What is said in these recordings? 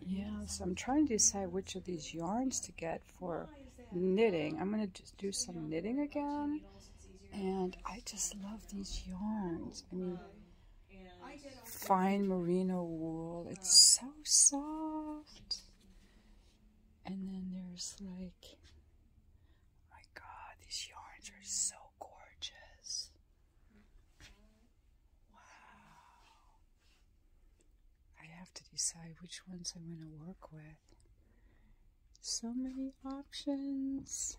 Yeah, so I'm trying to decide which of these yarns to get for knitting. I'm going to just do some knitting again. And I just love these yarns. I mean, fine merino wool. It's so soft. And then there's like, oh my God, these yarns are so gorgeous. Wow. I have to decide which ones I'm going to work with. So many options.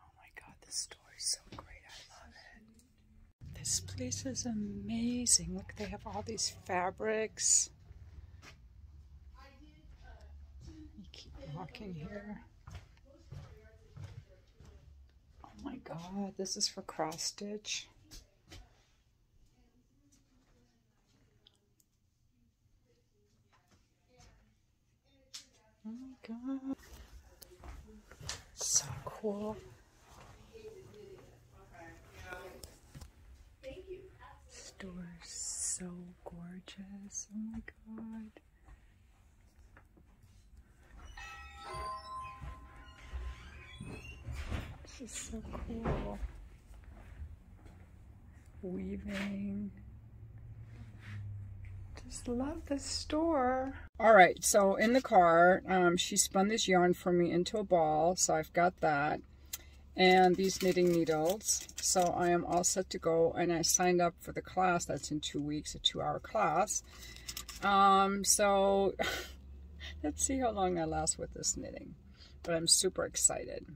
Oh my god, this store is so great. I love it. This place is amazing. Look, they have all these fabrics. You keep walking here. Oh my god, this is for cross stitch. Oh my god. So cool. Store so gorgeous. Oh my god. This is so cool. Weaving just love this store. All right, so in the car, um, she spun this yarn for me into a ball, so I've got that. And these knitting needles. So I am all set to go, and I signed up for the class. That's in two weeks, a two-hour class. Um, so let's see how long I last with this knitting. But I'm super excited.